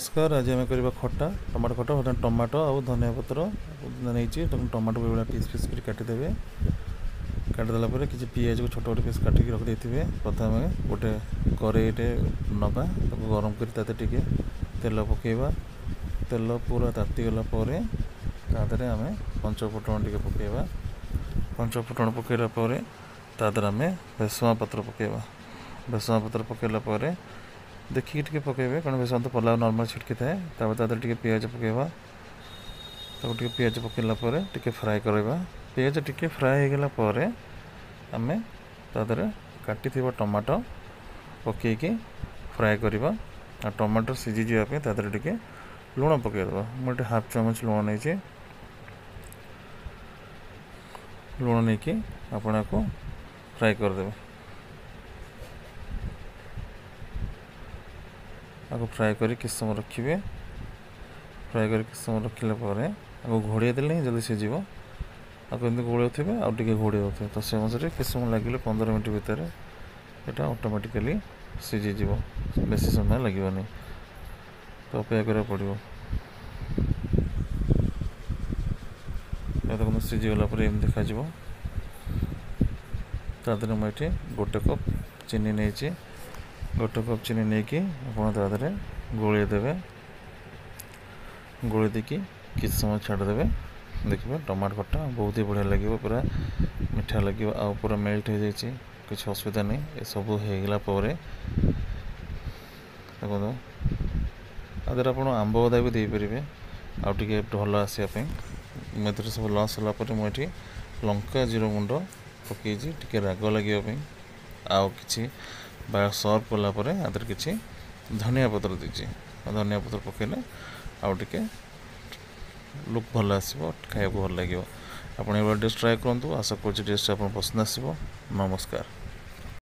নমস্কার আজ আমি করা খটা টমাটো খটা প্রথমে টমাটো আউ ধনিয়া পত্র নেইছি টমাটো এইভাবে পিস পিস করে কাটিদেবে কাটিদেলা পরে কিছু পিঁয়াজ ছোট ছোট পিস কাটিকি রখিদেইথিবে প্রথমে গোটে কড়াইটে নবা তাকে গরম করে তাতে টিকি তেল পকাইবা তেল পুরা তাতিগলা পরে তা দেহরে আমি পঞ্চফোটন টিকি পকাইবা পঞ্চফোটন পকাইলা পরে তা আমি ভেসমা পত্র পকাইবা ভেসমা পত্র পকাইলা পরে देखिए पकेबे कारण बेसन तो पोलाव नर्मा छिटकी थाए पिज पकड़ा टे पिज पकला फ्राए कर पिज टे फ्राए होगा आम तेरे काटी टमाटो पक फ्राए कर टमाटो सीझी जावाप टे लुण पकईदेव मुझे हाफ चमच लुण नहीं लुण नहीं कि आपण को फ्राए करदे ତାକୁ ଫ୍ରାଏ କରି କିଛି ସମୟ ରଖିବେ ଫ୍ରାଏ କରି କିଛି ସମୟ ରଖିଲା ପରେ ତାକୁ ଘୋଡ଼େଇ ଦେଲେ ହିଁ ଜଲ୍ଦି ସିଝିବ ତାକୁ ଏମିତି ଗୋଳେଉଥିବେ ଆଉ ଟିକେ ଘୋଡ଼େଇ ଦେଉଥିବେ ତ ସେ ଅନୁସାରେ କିଛି ସମୟ ଲାଗିଲେ ପନ୍ଦର ମିନିଟ୍ ଭିତରେ ଏଇଟା ଅଟୋମେଟିକାଲି ସିଝିଯିବ ବେଶୀ ସମୟ ଲାଗିବନି ତ ଅପେକ୍ଷା କରିବାକୁ ପଡ଼ିବ ତାକୁ ସିଝିଗଲା ପରେ ଏମିତି ଦେଖାଯିବ ତା ଦେହରେ ମୁଁ ଏଠି ଗୋଟେ କପ୍ ଚିନି ନେଇଛି গোটা কাপ চিনি নিয়ে কি আপনারা তাড়াতাড়ি গড়িয়ে দেবে গড়িয়ে দিয়ে কি কিছু সময় ଛାଡ଼ି ଦେବେ ଦେଖିବେ ଟମାଟୋ ଖଟା ବହୁତ ହି ବଢ଼ିଆ ଲାଗିବ ପୁରା ମିଠା ଲାଗିବ ଆଉ ପୁରା ମେଲ୍ଟ ହୋଇଯାଇଛି କିଛି ଅସୁବିଧା ନାହିଁ ଏସବୁ ହୋଇଗଲା ପରେ ଦେଖନ୍ତୁ ତା ଦେହରେ ଆପଣ ଆମ୍ବ ଅଦା ବି ଦେଇପାରିବେ ଆଉ ଟିକେ ଭଲ ଆସିବା ପାଇଁ ଏଥିରେ ସବୁ ଲସ୍ ହେଲା ପରେ ମୁଁ ଏଠି ଲଙ୍କା ଜିରା ଗୁଣ୍ଡ ପକାଇଛି ଟିକେ ରାଗ ଲାଗିବା ପାଇଁ ଆଉ କିଛି ବା ସର୍ଭ କଲା ପରେ ଆ ଦେହରେ କିଛି ଧନିଆ ପତ୍ର ଦେଇଛି ଧନିଆ ପତ୍ର ପକାଇଲେ ଆଉ ଟିକେ ଲୁକ୍ ଭଲ ଆସିବ ଖାଇବାକୁ ଭଲ ଲାଗିବ ଆପଣ ଏଭଳି ଡିସ୍ ଟ୍ରାଏ କରନ୍ତୁ ଆଶା କରୁଛି ଡିସ୍ଟା ଆପଣଙ୍କୁ ପସନ୍ଦ ଆସିବ ନମସ୍କାର